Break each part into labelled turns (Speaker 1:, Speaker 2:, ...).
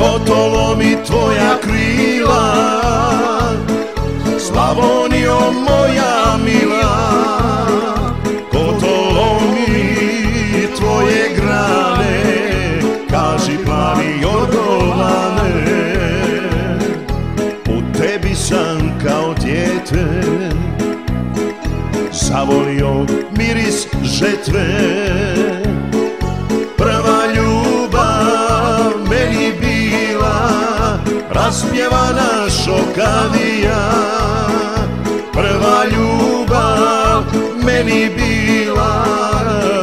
Speaker 1: Ko mi tvoja krila. Slavonijo moja mila. Ko mi tvoje grane. Kaži plavi odolane U tebi sam kao djete Zavolio miris žetve Raspjevana šokadija Prva ljubav meni bila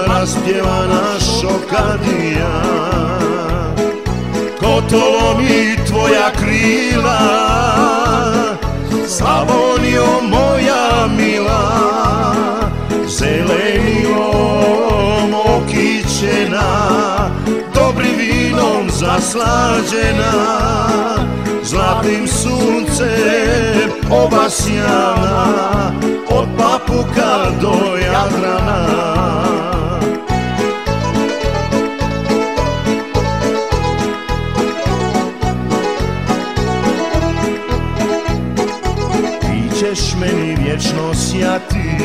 Speaker 1: Raspjevana šokadija Kotovo mi tvoja krila? Slavonio moja mila Zelenijom okićena Dobrim vinom zaslađena Zlatnim suncem obasjana Od papuka do Jadrana. Ćeš meni vječno sjati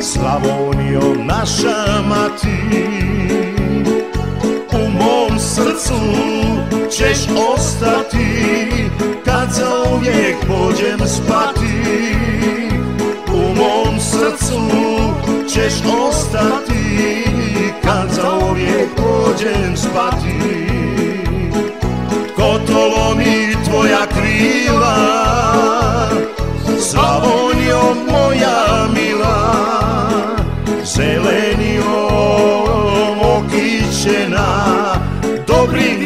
Speaker 1: Slavonio naša mati. U mom srcu przecież ostatni Kazał niech bodziem spati U mom sercu češ ostatni Kazał niech bodziem spati Kotoło mi tvoja krila Zawonią moja mila Zelenią okiczena dobrý.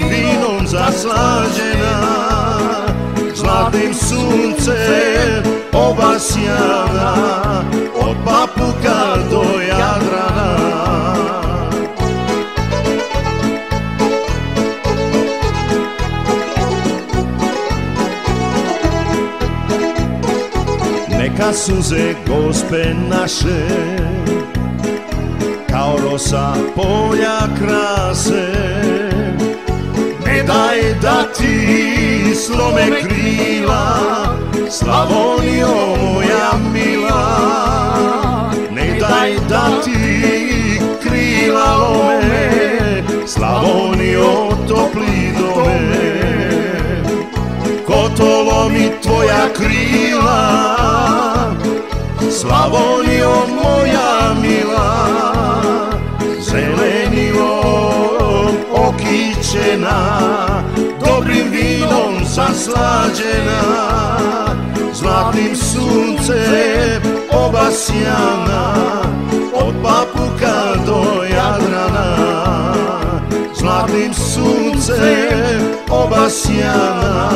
Speaker 1: Zlatnim suncem obasjana Od papuka do Jadrana. Neka suze gospe naše Kao rosa polja krase. Ne daj da ti slome krila Slavonio moja mila. Ne daj da ti krila lome Slavonio topli dome. Kotovo mi tvoja krila Slavonio Okićena Dobrim vinom zaslađena Zlatnim suncem obasjana Od papuka do Jadrana. Zlatnim suncem obasjana